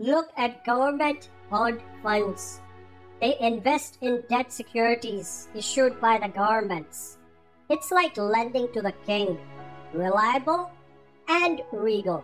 Look at government bond funds. They invest in debt securities issued by the governments. It's like lending to the king. Reliable and regal.